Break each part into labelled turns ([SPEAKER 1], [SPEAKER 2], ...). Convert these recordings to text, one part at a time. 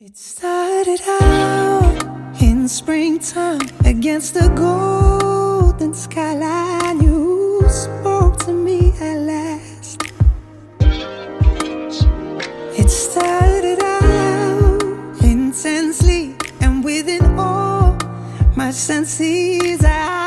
[SPEAKER 1] It started out in springtime against the golden skyline. You spoke to me at last. It started out intensely and within all my senses. I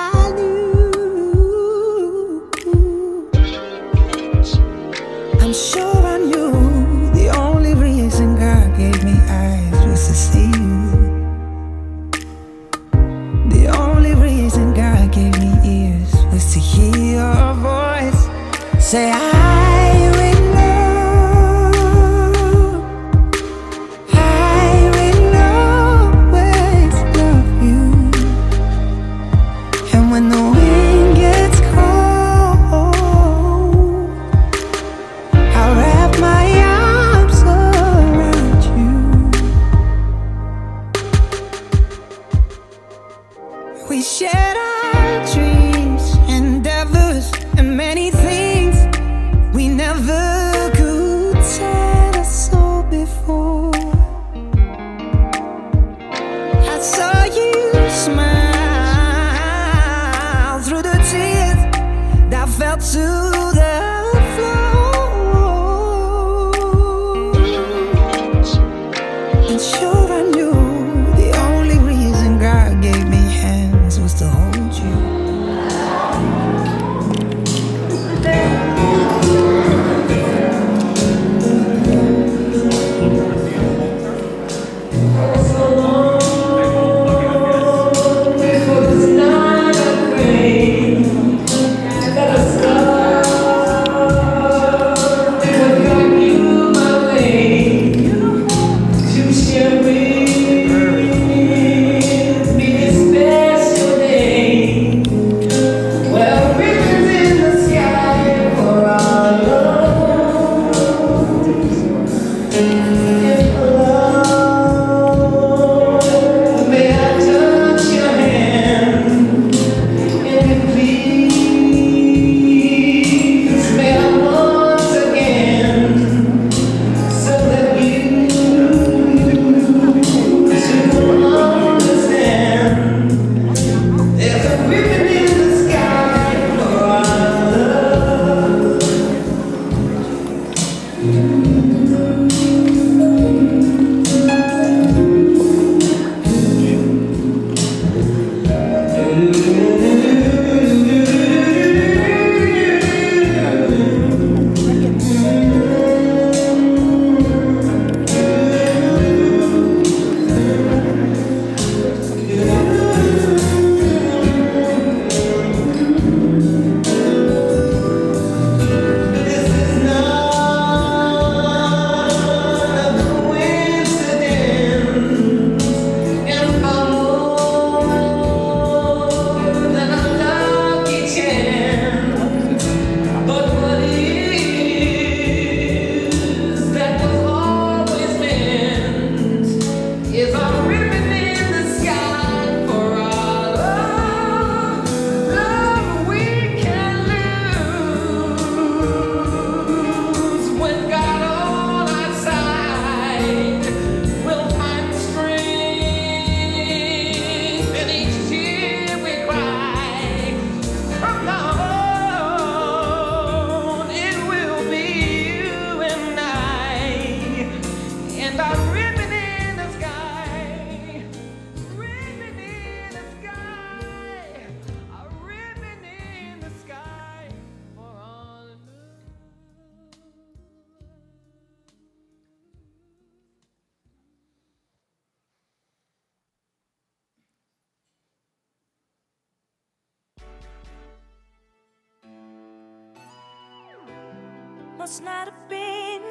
[SPEAKER 2] must not have been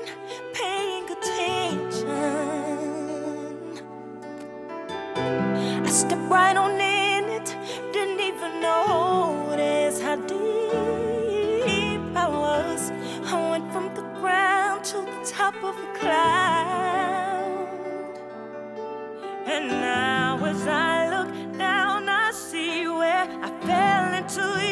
[SPEAKER 2] paying attention. I stepped right on in it, didn't even notice how deep I was. I went from the ground to the top of a cloud. And now, as I look down, I see where I fell into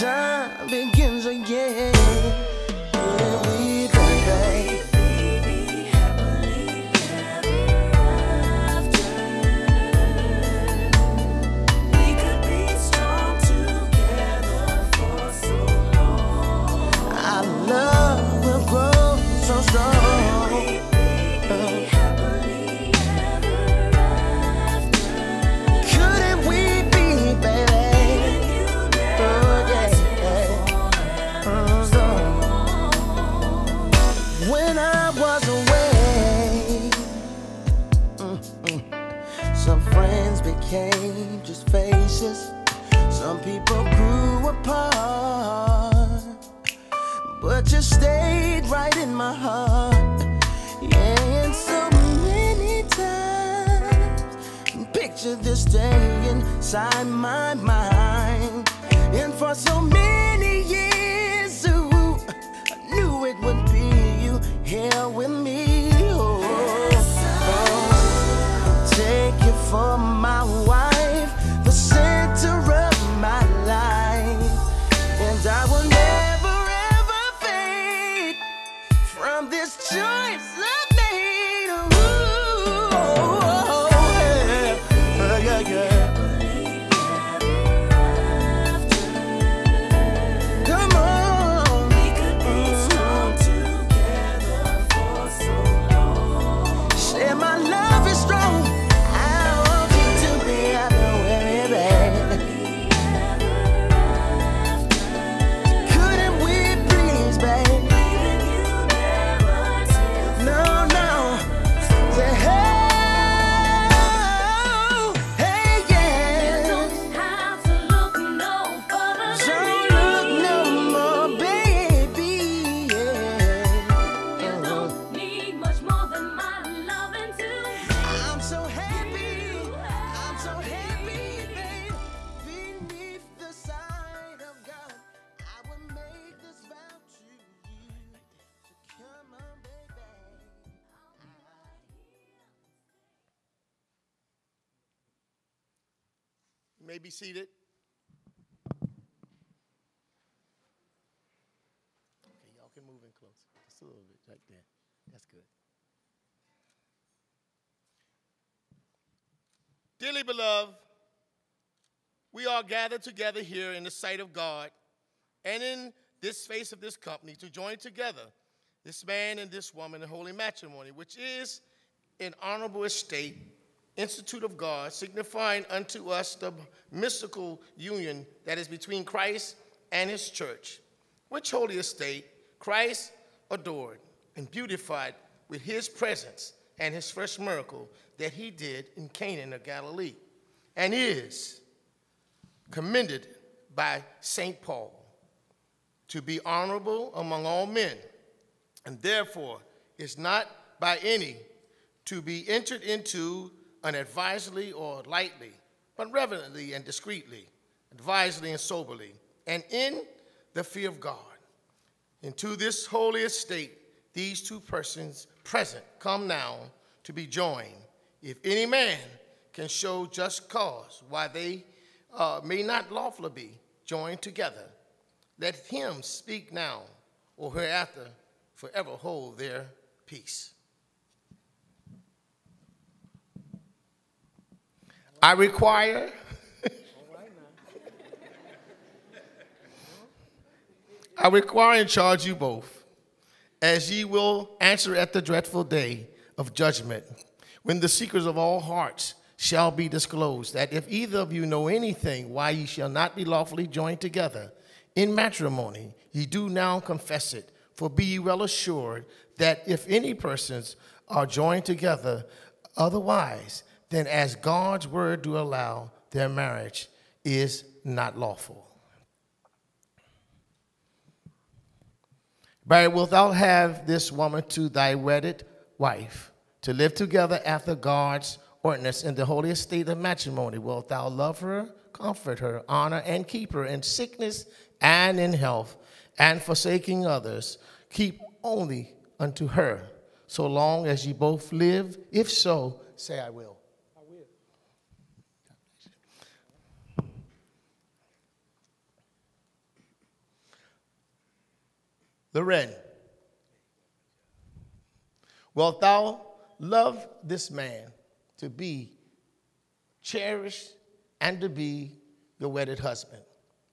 [SPEAKER 3] time some friends became just faces. Some people grew apart. But you stayed right in my heart. Yeah, and so many times. Picture this day inside my mind. And for so many years, ooh, I knew it would be you here with me. For my wife,
[SPEAKER 4] seated. Okay, y'all can move in close. Just a little bit right there. That's good. Dearly beloved, we are gathered together here in the sight of God and in this space of this company to join together this man and this woman in holy matrimony, which is an honorable estate, institute of God, signifying unto us the mystical union that is between Christ and his church, which holy estate Christ adored and beautified with his presence and his first miracle that he did in Canaan of Galilee, and is commended by St. Paul to be honorable among all men, and therefore is not by any to be entered into unadvisedly or lightly, but reverently and discreetly, advisedly and soberly, and in the fear of God. Into this holy estate, these two persons present come now to be joined. If any man can show just cause why they uh, may not lawfully be joined together, let him speak now or hereafter forever hold their peace. I require I require and charge you both, as ye will answer at the dreadful day of judgment, when the secrets of all hearts shall be disclosed, that if either of you know anything why ye shall not be lawfully joined together in matrimony, ye do now confess it. For be ye well assured that if any persons are joined together otherwise than as God's word do allow, their marriage is not lawful. But wilt thou have this woman to thy wedded wife, to live together after God's ordinance in the holy estate of matrimony? Wilt thou love her, comfort her, honor, and keep her in sickness and in health, and forsaking others, keep only unto her, so long as ye both live? If so, say, I will. LaRen, wilt thou love this man to be cherished and to be your wedded husband?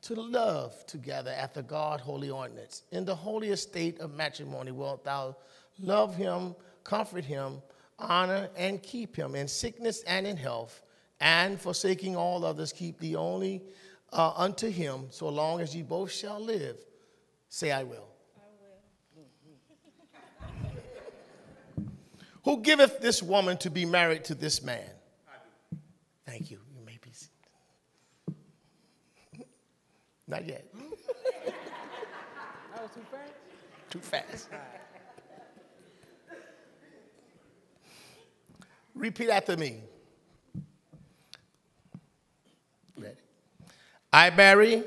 [SPEAKER 4] To love together after God holy ordinance. In the holy estate of matrimony, wilt thou love him, comfort him, honor and keep him in sickness and in health, and forsaking all others, keep thee only uh, unto him, so long as ye both shall live. Say, I will. Who giveth this woman to be married to this man? Thank you. You may be seated. Not yet.
[SPEAKER 5] That was too fast?
[SPEAKER 4] Too fast. Repeat after me. Ready. I, Barry,
[SPEAKER 5] I,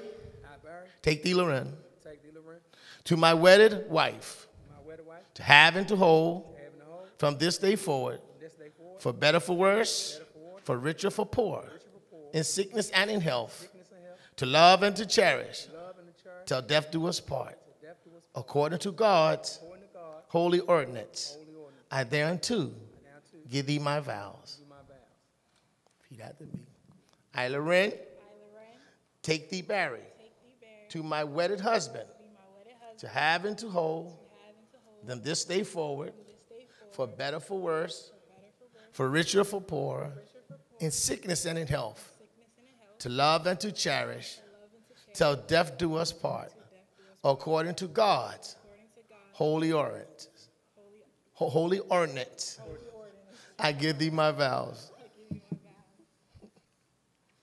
[SPEAKER 4] take thee, LaRen,
[SPEAKER 5] take thee, LaRen,
[SPEAKER 4] to my wedded wife,
[SPEAKER 5] my wedded wife,
[SPEAKER 4] to have and to hold
[SPEAKER 5] having a home,
[SPEAKER 4] from this day forward,
[SPEAKER 5] this day forward,
[SPEAKER 4] for better, for worse,
[SPEAKER 5] better for worse,
[SPEAKER 4] for richer, for poor,
[SPEAKER 5] richer for poor,
[SPEAKER 4] in sickness and in health,
[SPEAKER 5] and health,
[SPEAKER 4] to love and to cherish,
[SPEAKER 5] love and church,
[SPEAKER 4] till death do us part,
[SPEAKER 5] death to us,
[SPEAKER 4] according to God's
[SPEAKER 5] according to God,
[SPEAKER 4] holy ordinance.
[SPEAKER 5] holy ordinance,
[SPEAKER 4] I thereunto
[SPEAKER 5] and now to
[SPEAKER 4] give thee my vows.
[SPEAKER 5] my vows.
[SPEAKER 4] Repeat after me. I, LaRen, take thee, Barry, to my wedded husband, to have and to hold them this day forward, for better, for worse, for richer, for poorer, in sickness and in health, to love and to cherish, till death do us part, according to God's holy ordinance. Holy ordinance. I give thee my vows.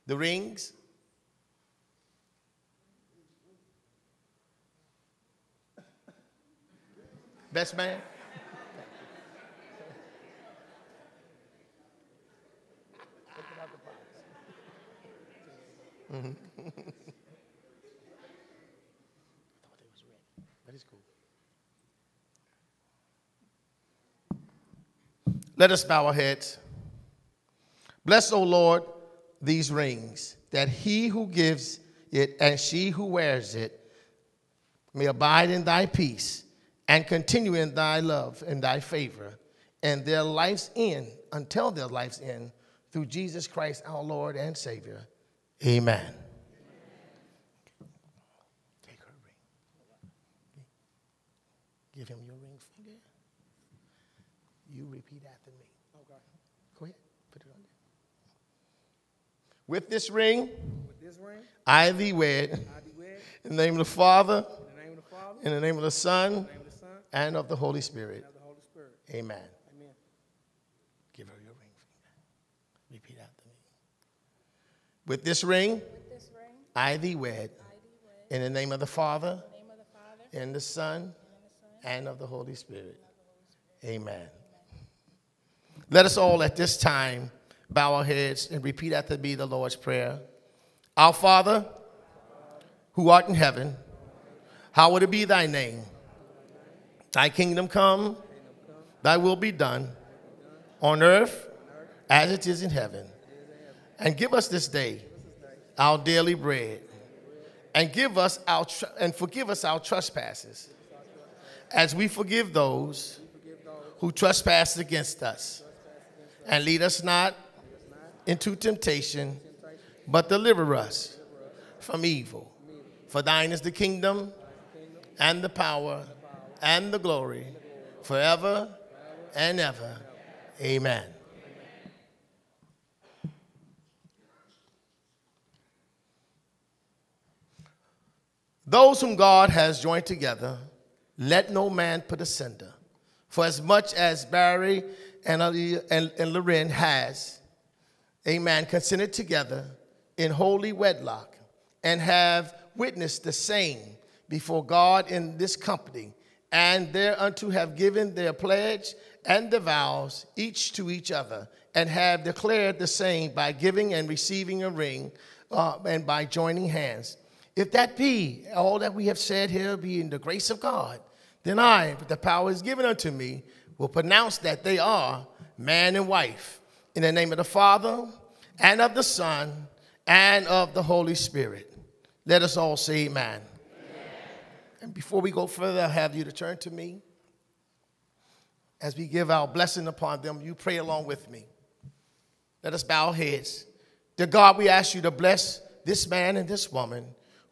[SPEAKER 4] The rings. Best man. Mhm. Thought they was red, cool. Let us bow our heads. Bless, O Lord, these rings, that he who gives it and she who wears it may abide in thy peace and continue in thy love and thy favor and their life's end until their life's end through Jesus Christ our Lord and Savior. Amen. Take her ring. Give him your ring finger. You repeat after me.
[SPEAKER 5] Okay.
[SPEAKER 4] Go ahead. Put it on there. With this ring,
[SPEAKER 5] With this ring,
[SPEAKER 4] I thee wed.
[SPEAKER 5] I be wed
[SPEAKER 4] In the name of the Father,
[SPEAKER 5] in the name of the Father,
[SPEAKER 4] in the name of the Son,
[SPEAKER 5] in the name of the Son,
[SPEAKER 4] and of the Holy Spirit.
[SPEAKER 5] and of the Holy Spirit.
[SPEAKER 4] Amen.
[SPEAKER 5] Amen.
[SPEAKER 4] Give her your ring finger. Repeat after me. With this ring,
[SPEAKER 2] This ring,
[SPEAKER 4] I thee wed.
[SPEAKER 2] I thee wed.
[SPEAKER 4] In the name of the Father,
[SPEAKER 2] In the name of the Father,
[SPEAKER 4] and the Son,
[SPEAKER 2] and the Son,
[SPEAKER 4] and of the Holy Spirit. Amen. Let us all at this time bow our heads and repeat after me the Lord's Prayer. Our Father, who art in heaven, hallowed be thy name. Thy kingdom come, thy will be done on earth as it is in heaven. And give us this day our daily bread. And give us our tr- and forgive us our trespasses as we forgive those who trespass against us. And lead us not into temptation, but deliver us from evil. For thine is the kingdom, and the power, and the glory, forever and ever. Amen. Those whom God has joined together, let no man put asunder. For as much as Barry and, Ali- and, and LaRen has, amen, consented together in holy wedlock and have witnessed the same before God in this company, and thereunto have given their pledge and the vows each to each other, and have declared the same by giving and receiving a ring uh, and by joining hands. If that be all that we have said here be in the grace of God, then I, with the power is given unto me, will pronounce that they are man and wife. In the name of the Father, and of the Son, and of the Holy Spirit. Let us all say amen. And before we go further, I'll have you to turn to me. As we give our blessing upon them, you pray along with me. Let us bow our heads. Dear God, we ask you to bless this man and this woman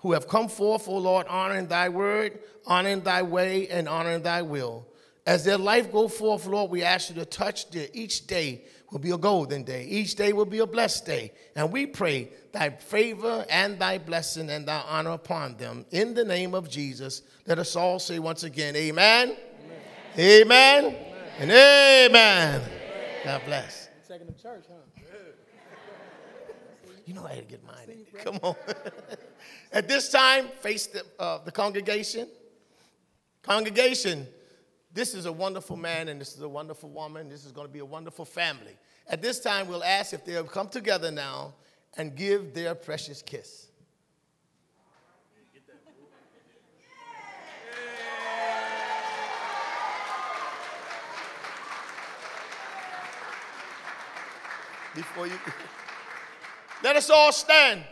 [SPEAKER 4] who have come forth, O Lord, honoring thy word, honoring thy way, and honoring thy will. As their life go forth, Lord, we ask you to touch their each day will be a golden day. Each day will be a blessed day. And we pray thy favor and thy blessing and thy honor upon them. In the name of Jesus, let us all say once again, Amen. Amen. amen. And amen. God bless.
[SPEAKER 5] Second of church, huh?
[SPEAKER 4] You know I had to get mine. Come on. At this time, face the, uh, the congregation. Congregation, this is a wonderful man and this is a wonderful woman. This is going to be a wonderful family. At this time, we'll ask if they'll come together now and give their precious kiss. Before you, let us all stand.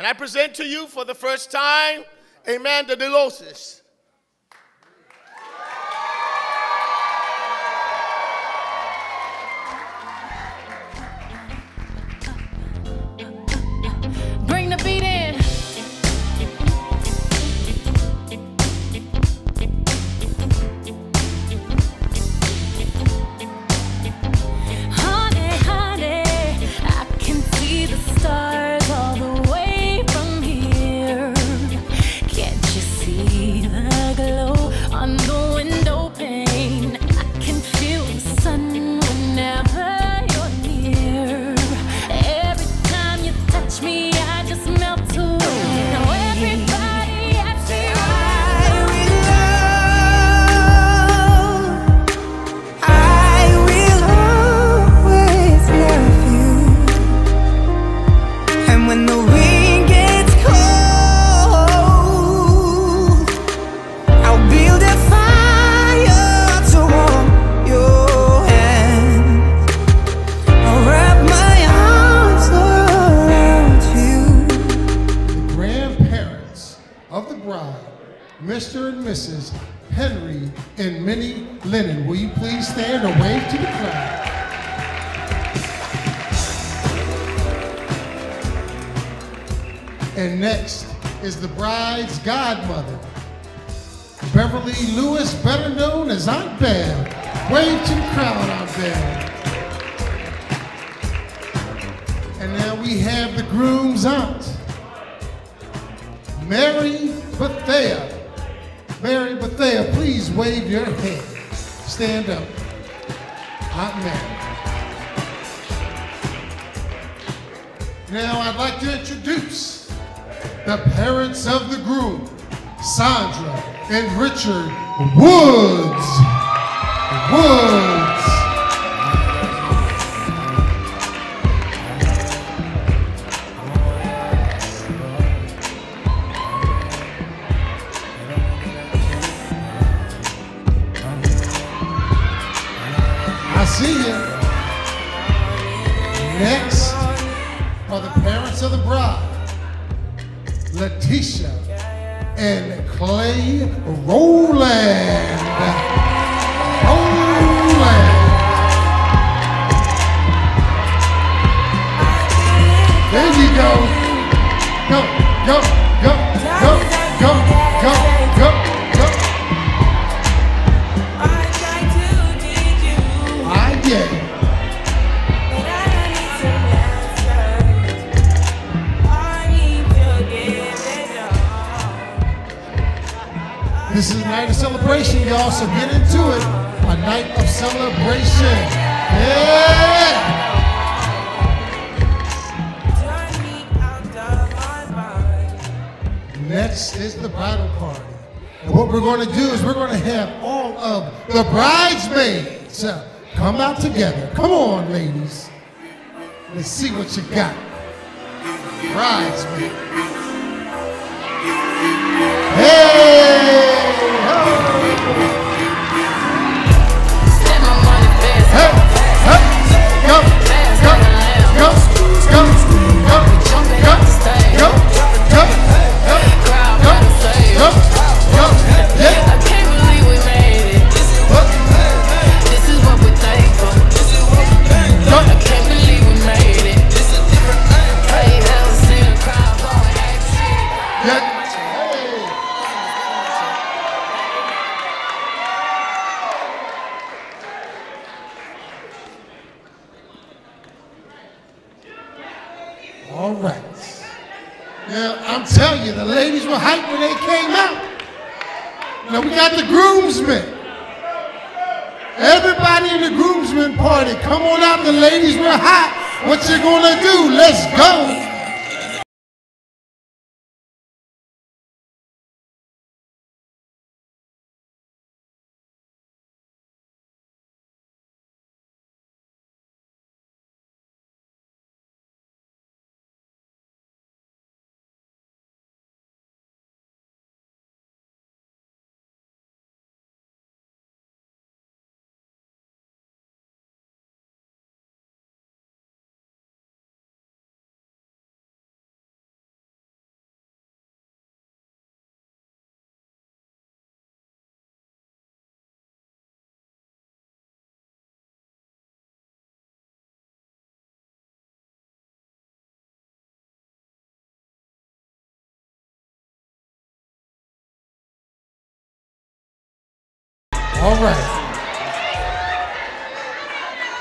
[SPEAKER 4] And I present to you for the first time, amen, the Deloses.
[SPEAKER 1] And
[SPEAKER 6] Minnie Lennon. Will you please stand or wave to the crowd? And next is the bride's godmother, Beverly Lewis, better known as Aunt Bev. Wave to the crowd, Aunt Bev. And now we have the groom's aunt, Mary Bethea. Mary Bethea, please wave your hand. Stand up. Aunt Mary. Now I'd like to introduce the parents of the groom, Sandra and Richard Woods. Woods. There we go. Go, go, go, go, go, go, go, go. I get. This is a night of celebration, y'all, so get into it. A night of celebration. Yeah! Next is the bridal party. And what we're going to do is we're going to have all of the bridesmaids uh, come out together. Come on, ladies. Let's see what you got. Bridesmaids. Hey! Go! Go! Go! All right. Now, I'm telling you, the ladies were hyped when they. Now, we got the groomsmen. Everybody in the groomsmen party, come on out. The ladies were hot. What you gonna do? Let's go. All right.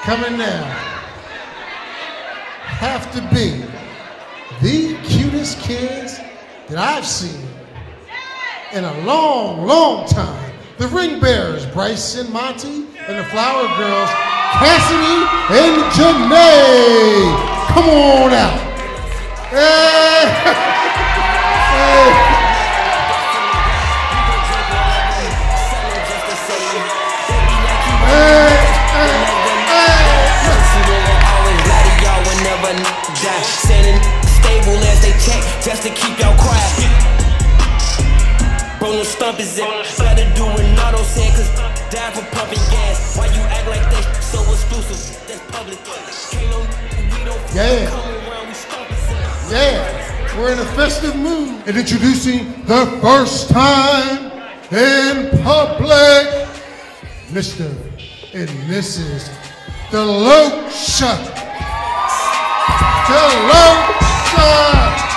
[SPEAKER 6] Coming now. Have to be the cutest kids that I've seen in a long, long time. The ring bearers, Bryson Monty, and the flower girls, Cassidy and Janae. Come on out. Hey. Hey.
[SPEAKER 7] Just to keep y'all quiet. Bro, no stump is it. Better do said, cause die for pumping gas. Why you act like that so exclusive? That's public. Can't
[SPEAKER 6] Yeah. Yeah, we're in a festive mood. And introducing the first time in public, Mr. and this Mrs. Deloach. Deloach.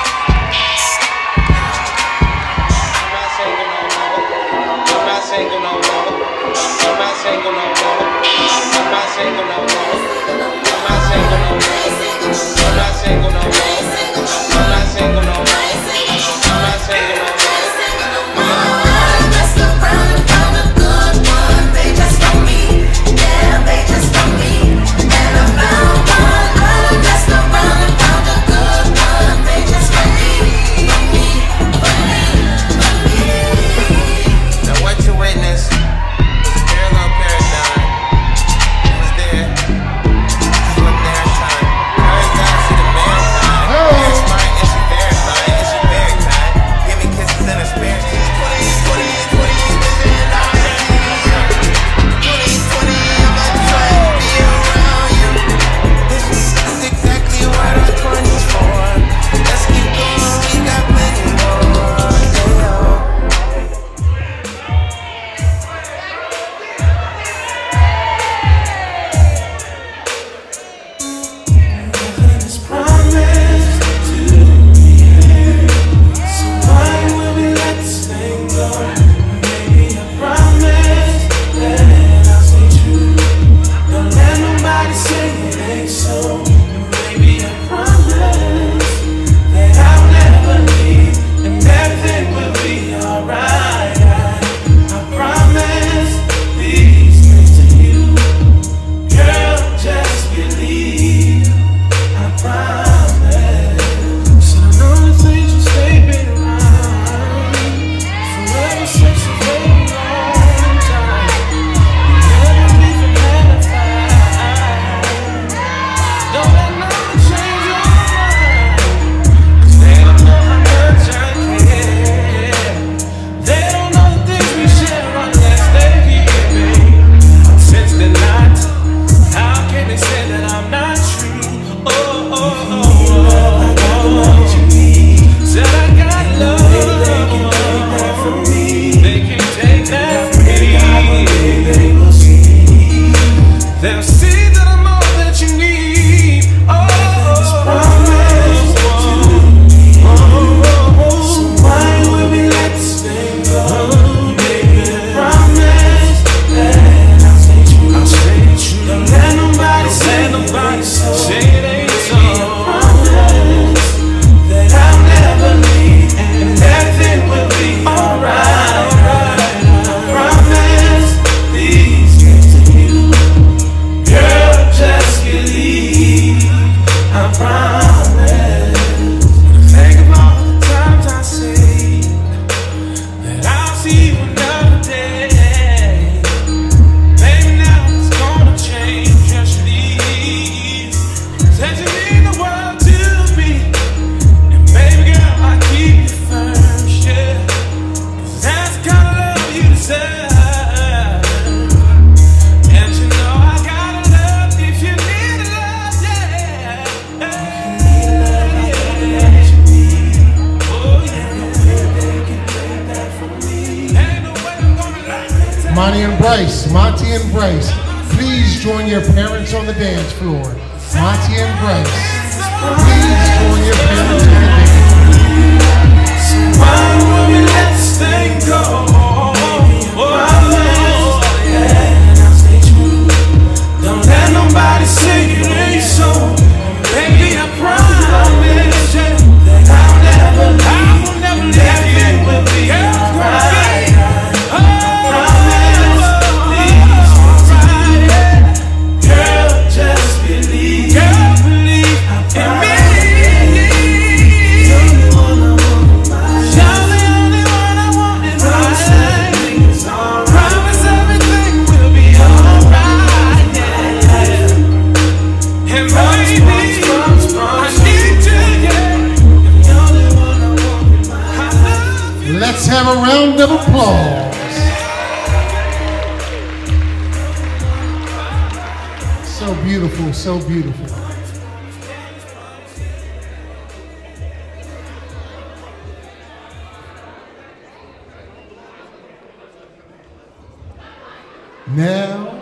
[SPEAKER 8] Now,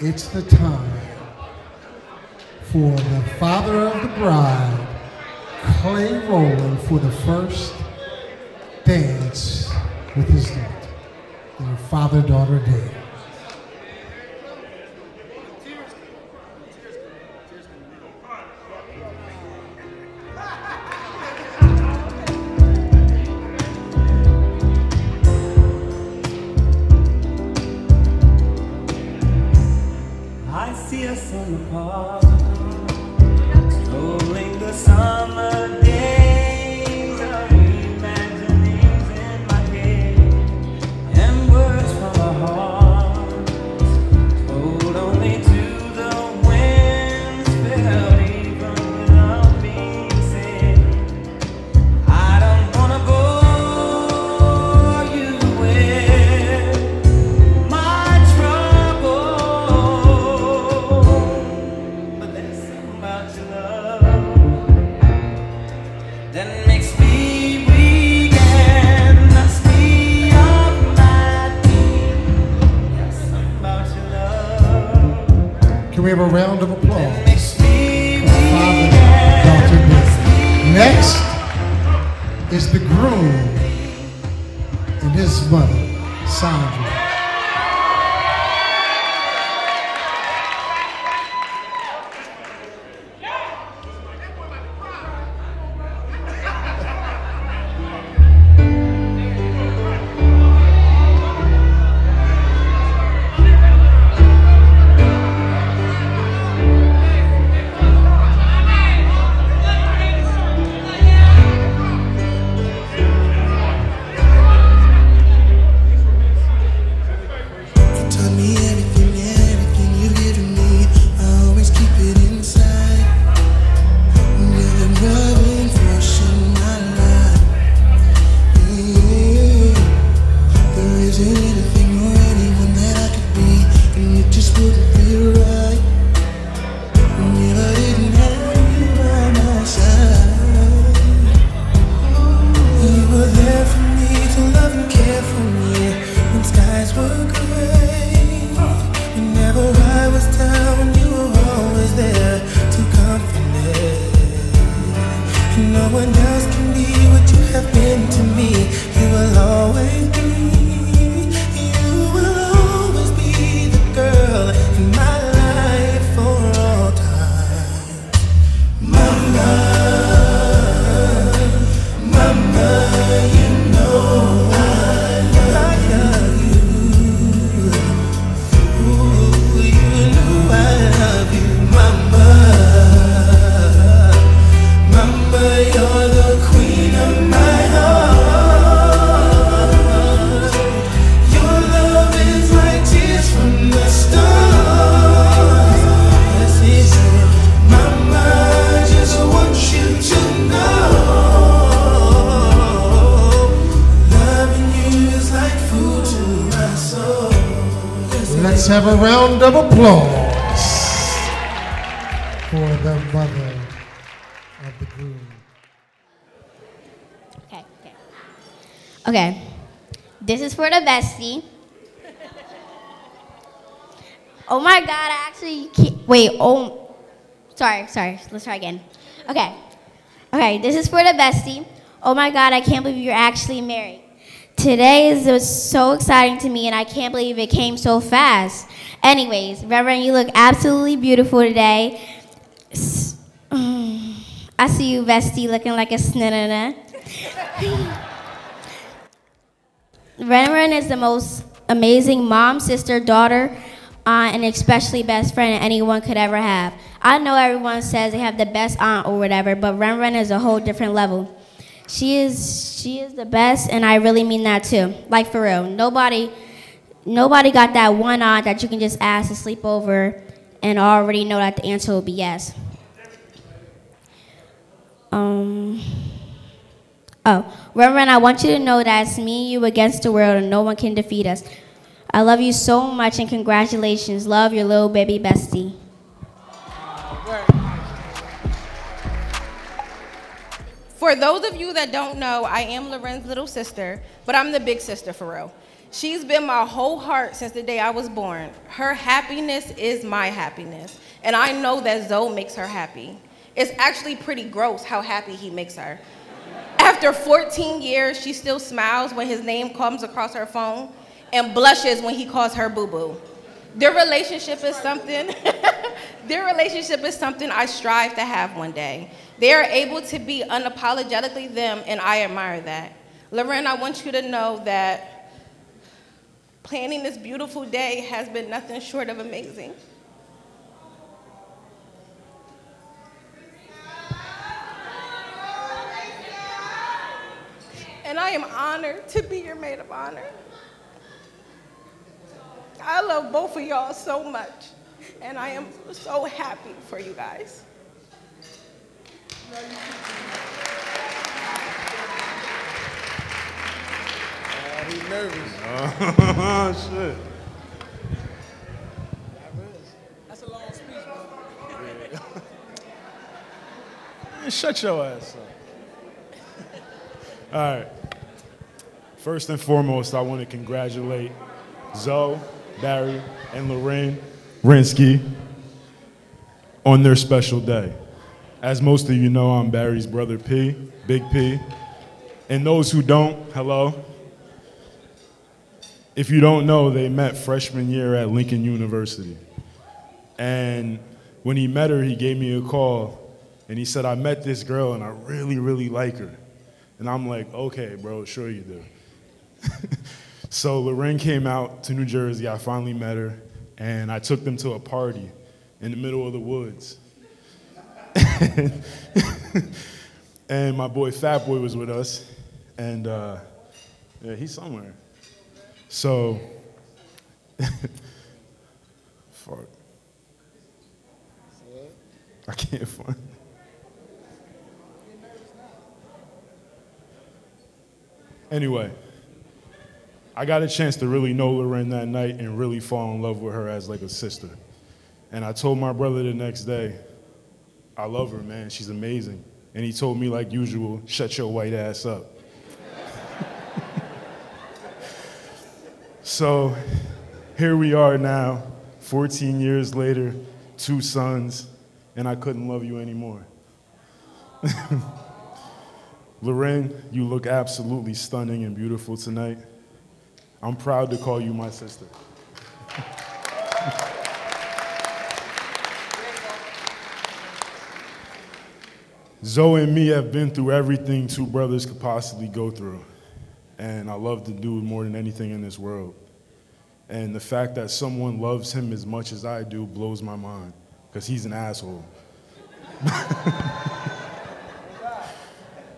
[SPEAKER 8] it's the time for the father of the bride, Clay Rowland, for the first dance with his daughter, their father-daughter dance. apart have a round of applause
[SPEAKER 6] for the
[SPEAKER 8] mother of the groom.
[SPEAKER 9] Okay, okay. Okay. This is for the bestie. Oh my god, I actually can't. Wait, oh. Sorry, sorry. Let's try again. Okay. Okay, this is for the bestie. Oh my god, I can't believe you're actually married. Today is was so exciting to me, and I can't believe it came so fast. Anyways, LaRen, you look absolutely beautiful today. Mm, I see you, bestie, looking like a snanana. LaRen is the most amazing mom, sister, daughter, aunt, and especially best friend anyone could ever have. I know everyone says they have the best aunt or whatever, but LaRen is a whole different level. She is she is the best, and I really mean that too. Like for real, nobody nobody got that one aunt that you can just ask to sleep over, and already know that the answer will be yes. Um. Oh, LaRen, I want you to know that it's me and you against the world, and no one can defeat us. I love you so much, and congratulations. Love your little baby bestie.
[SPEAKER 10] For those of you that don't know, I am LaRen's little sister, but I'm the big sister for real. She's been my whole heart since the day I was born. Her happiness is my happiness, and I know that Zoe makes her happy. It's actually pretty gross how happy he makes her. After 14 years, she still smiles when his name comes across her phone and blushes when he calls her boo boo. Their relationship is something, their relationship is something I strive to have one day. They are able to be unapologetically them, and I admire that. LaRen, I want you to know that planning this beautiful day has been nothing short of amazing. And I am honored to be your maid of honor. I love both of y'all so much, and I am so happy for you guys.
[SPEAKER 4] He's nervous.
[SPEAKER 11] Oh, shit.
[SPEAKER 5] That's a long speech, bro.
[SPEAKER 11] Man, Shut your ass up. All right. First and foremost, I want to congratulate Zoe, Barry, and LaRen Rinsky on their special day. As most of you know, I'm Barry's brother P, Big P. And those who don't, hello. If you don't know, they met freshman year at Lincoln University. And when he met her, he gave me a call and he said, I met this girl and I really, really like her. And I'm like, okay, bro, sure you do. so LaRen came out to New Jersey. I finally met her and I took them to a party in the middle of the woods. and my boy Fat Boy was with us. And uh, yeah, he's somewhere. So, fuck. I can't find. Anyway, I got a chance to really know LaRen that night and really fall in love with her as like a sister. And I told my brother the next day, I love her, man. She's amazing. And he told me, like usual, shut your white ass up. so here we are now, 14 years later, two sons, and I couldn't love you anymore. LaRen, you look absolutely stunning and beautiful tonight. I'm proud to call you my sister. Zoe and me have been through everything two brothers could possibly go through. And I love the dude more than anything in this world. And the fact that someone loves him as much as I do blows my mind, because he's an asshole.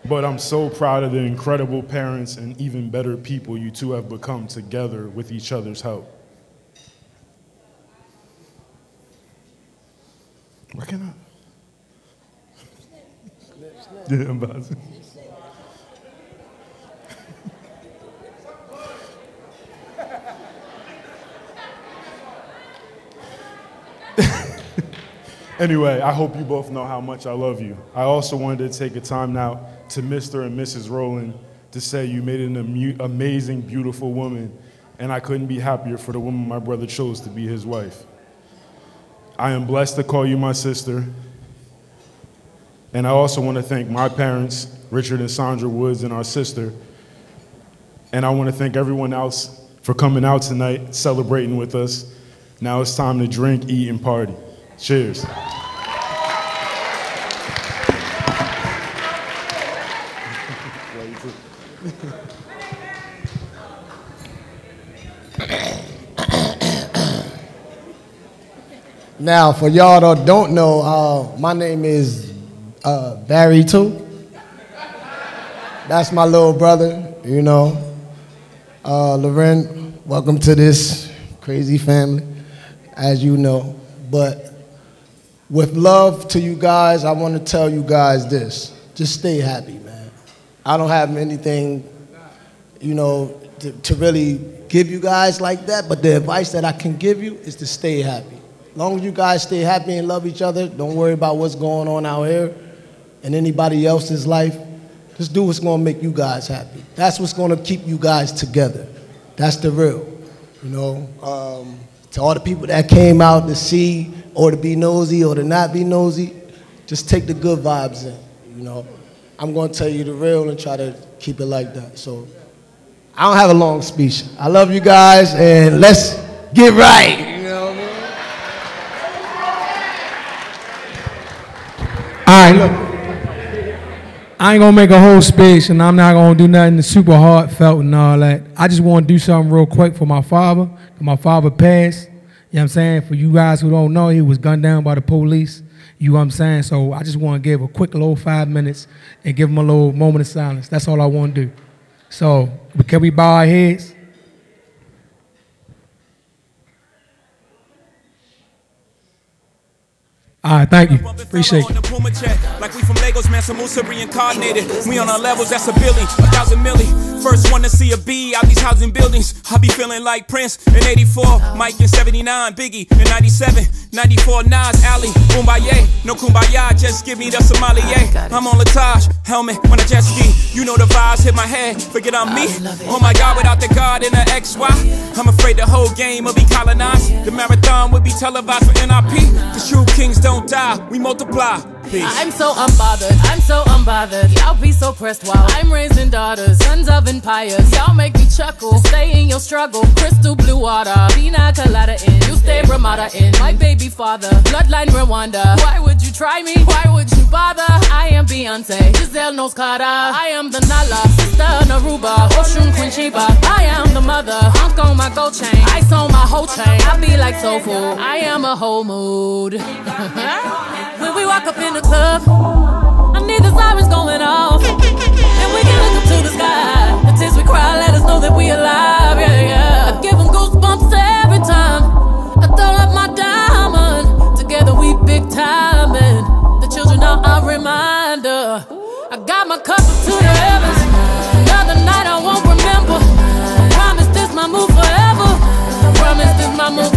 [SPEAKER 11] but I'm so proud of the incredible parents and even better people you two have become together with each other's help. Where can About to. Anyway, I hope you both know how much I love you. I also wanted to take a time now to Mr. and Mrs. Rowland to say you made an amu- amazing, beautiful woman, and I couldn't be happier for the woman my brother chose to be his wife. I am blessed to call you my sister, and I also want to thank my parents, Richard and Sandra Woods, and our sister. And I want to thank everyone else for coming out tonight, celebrating with us. Now it's time to drink, eat, and party. Cheers.
[SPEAKER 4] Now, for y'all that don't know, uh, my name is uh, Barry too. That's my little brother, you know. Uh, LaRen, welcome to this crazy family, as you know. But with love to you guys, I want to tell you guys this. Just stay happy, man. I don't have anything, you know, to, to really give you guys like that, but the advice that I can give you is to stay happy. As long as you guys stay happy and love each other, don't worry about what's going on out here and anybody else's life. Just do what's going to make you guys happy. That's what's going to keep you guys together. That's the real. You know, um, to all the people that came out to see or to be nosy or to not be nosy, just take the good vibes in. You know, I'm going to tell you the real and try to keep it like that. So I don't have a long speech. I love you guys and let's get right. You know what I mean?
[SPEAKER 5] All right, look. I ain't gonna make a whole speech, and I'm not gonna do nothing super heartfelt and all that. I just want to do something real quick for my father. My father passed. You know what I'm saying? For you guys who don't know, he was gunned down by the police. You know what I'm saying? So I just want to give a quick little five minutes and give him a little moment of silence. That's all I want to do. So can we bow our heads? All right, thank you. Appreciate it.
[SPEAKER 12] Like we from Lagos, man, some Musa reincarnated. We on our levels, that's a billion, a thousand milli. First one to see a B out these housing buildings. I be feeling like Prince in 84, Mike in 79, Biggie in 97, 94, Nas, Ali, Bomaye. No kumbaya, just give me the sommelier. I'm on Latage, helmet when I jet ski. You know the vibes hit my head, forget I'm me. Oh my God, without the God and the XY, I'm afraid the whole game will be colonized. The marathon will be televised for NIP. The true kings don't die, we multiply. Peace.
[SPEAKER 13] I'm so unbothered, I'm so unbothered. Y'all so pressed while I'm raising daughters, sons of empires. Y'all make me chuckle, stay in your struggle. Crystal blue water, pina colada in. You stay Ramada in. My baby father, bloodline Rwanda. Why would you try me? Why would you bother? I am Beyonce, Giselle Knowles-Carter. I am the Nala, sister Naruba, Oshun Queen Sheba. I am the mother, Ankh on my gold chain. Ice on my whole chain. I be like soul food. I am a whole mood. when we walk up in the club, the sirens going off. And we can look up to the sky. The tears we cry, let us know that we alive. Yeah, yeah. I give them goosebumps every time. I throw up my diamond. Together we big time. And the children are our reminder. I got my cup up to the heavens. Another night I won't remember. I promise this my move forever. I promise this my move